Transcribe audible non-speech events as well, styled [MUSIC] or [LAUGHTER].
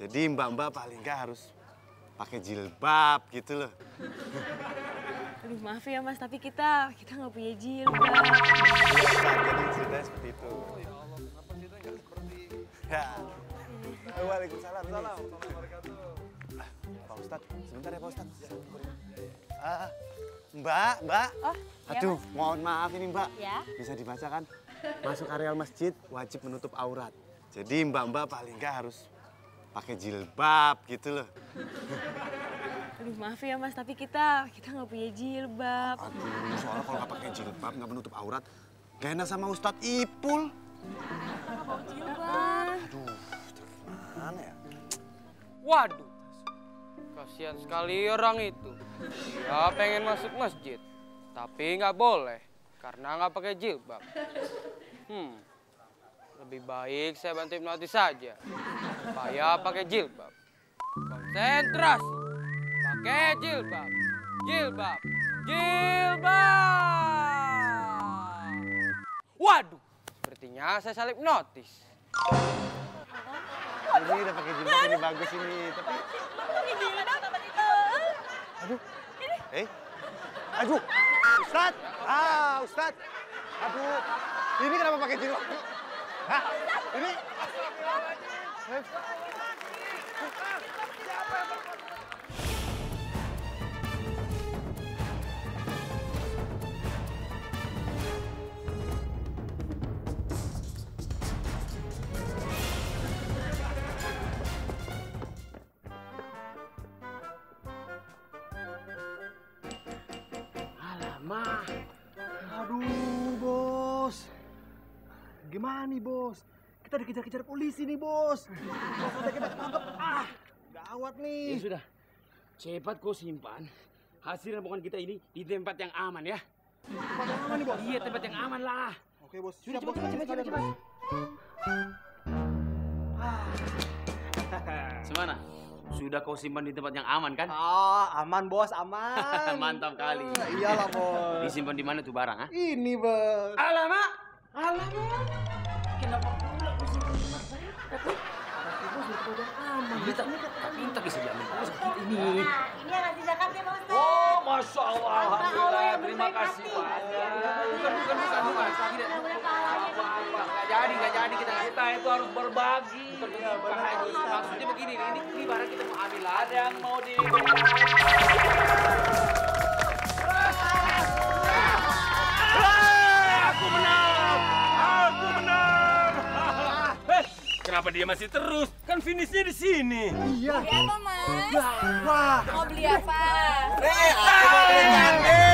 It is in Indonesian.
Jadi mbak-mbak paling nggak harus pakai jilbab gitu loh. Aduh maaf ya mas, tapi kita kita nggak punya jilbab. Jadi ceritanya seperti itu. Ya. Waalaikumsalam. Salam. Ah, Pak Ustadz, sebentar ya Pak Ustadz. Ah, mbak, mbak. Oh, ya, Aduh, Mas. mohon maaf ini mbak. Ya. Bisa dibacakan? Masuk areal masjid wajib menutup aurat. Jadi mbak-mbak paling nggak harus pakai jilbab gitu loh. Aduh maaf ya mas, tapi kita kita nggak punya jilbab. Aduh, soalnya kalau nggak pakai jilbab, nggak menutup aurat, gak enak sama Ustadz Ipul. Jilbab. Aduh, gimana ya? Waduh, kasihan sekali orang itu. Dia pengen masuk masjid, tapi nggak boleh karena nggak pakai jilbab. Hmm, lebih baik saya bantu hipnotis saja. Supaya pakai jilbab. Konsentrasi, pakai jilbab, jilbab, jilbab. Waduh, sepertinya saya salib notis. Ini udah pakai jilbab ini bagus ini, tapi aduh, eh, aduh, Ustad, ah Ustad, aduh, ini kenapa pakai jilbab? Hah? Ini? Eh, Alamak. Gimana nih, bos? Kita dikejar-kejar polisi nih, bos. Udah kita tangkap. Ah, gawat Ya nih. sudah, cepat kau simpan hasil rampokan kita ini di tempat yang aman ya. Tempat yang aman nih, bos. Iya, tempat yang aman lah. Oke, bos. Sudah, cepat, bos. cepat, cepat, cepat, cepat. Semana? Sudah kau simpan di tempat yang aman kan? Ah, aman, bos. Aman. [LAUGHS] Mantap kali. Iyalah, bos. Disimpan di mana tuh barang, ah? Ini, bos. Alamak! Alamak! Kenapa pula kau simpan di tempat saya? Tapi, tapi bos tempat yang aman. Iya, tak bisa diambil bos ini. Nah, ini yang ngasih zakatnya Pak Ustaz. Oh, Masya Allah. Yang Terima kasih banyak. Bukan, bukan, bukan, bukan. Tidak. Mudah-mudahan pahalanya Apa-apa. Nggak jadi, nggak jadi. Kita kita itu harus berbagi. Bukan. Maksudnya begini, ini, ini barang kita mau ambil. Ada yang mau di... Kenapa dia masih terus? Kan finishnya di sini. Iya. Beli apa, Mas? Wah. Mau beli apa? Eh, hey,